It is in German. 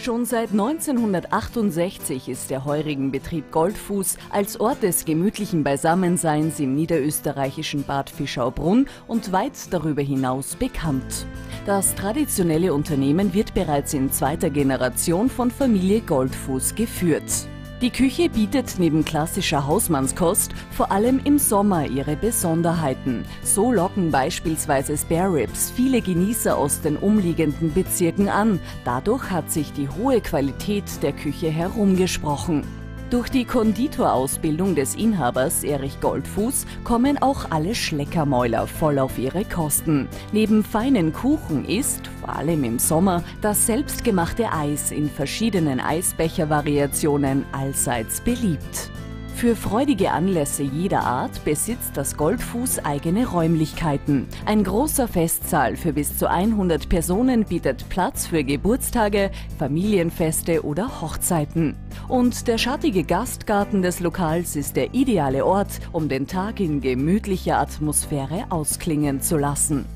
Schon seit 1968 ist der heurigen Betrieb Goldfuß als Ort des gemütlichen Beisammenseins im niederösterreichischen Bad Fischaubrunn und weit darüber hinaus bekannt. Das traditionelle Unternehmen wird bereits in zweiter Generation von Familie Goldfuß geführt. Die Küche bietet neben klassischer Hausmannskost vor allem im Sommer ihre Besonderheiten. So locken beispielsweise Spare Ribs viele Genießer aus den umliegenden Bezirken an. Dadurch hat sich die hohe Qualität der Küche herumgesprochen. Durch die Konditorausbildung des Inhabers Erich Goldfuß kommen auch alle Schleckermäuler voll auf ihre Kosten. Neben feinen Kuchen ist, vor allem im Sommer, das selbstgemachte Eis in verschiedenen Eisbechervariationen allseits beliebt. Für freudige Anlässe jeder Art besitzt das Goldfuß eigene Räumlichkeiten. Ein großer Festsaal für bis zu 100 Personen bietet Platz für Geburtstage, Familienfeste oder Hochzeiten. Und der schattige Gastgarten des Lokals ist der ideale Ort, um den Tag in gemütlicher Atmosphäre ausklingen zu lassen.